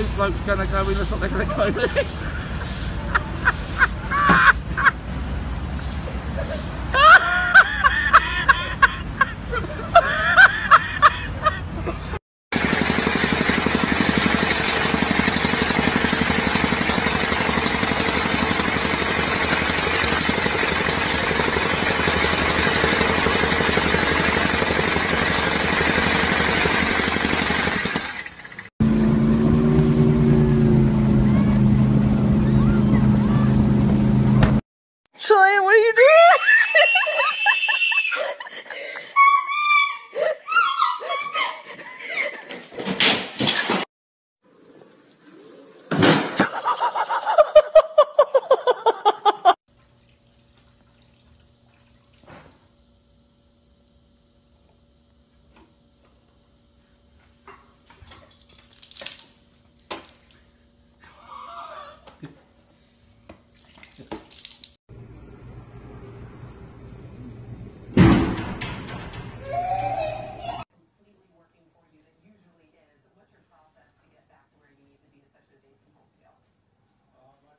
Two blokes going to go in, that's what they're going to go in.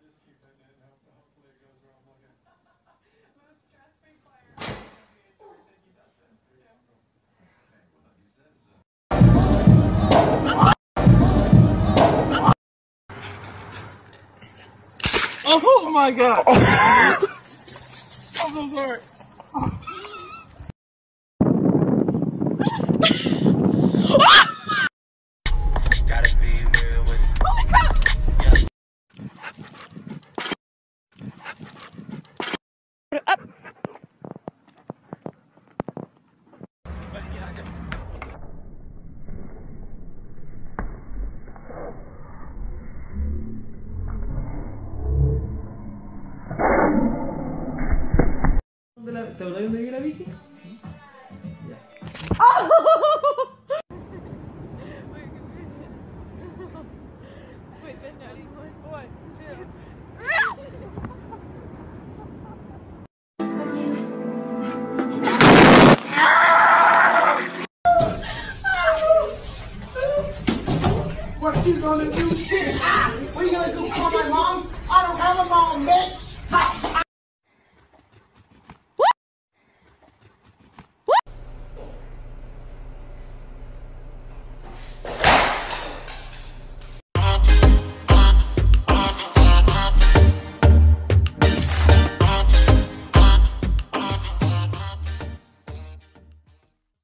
Keep hitting and hopefully it goes where I'm looking. Most stress-free player in the NBA tour, Dickie Dustin. Yeah. Oh my god! I'm so sorry. ¿Te donde vive la Vicky? One, two. What you gonna do? Shit! What you gonna do? Call my mom? I don't have a mom, bitch!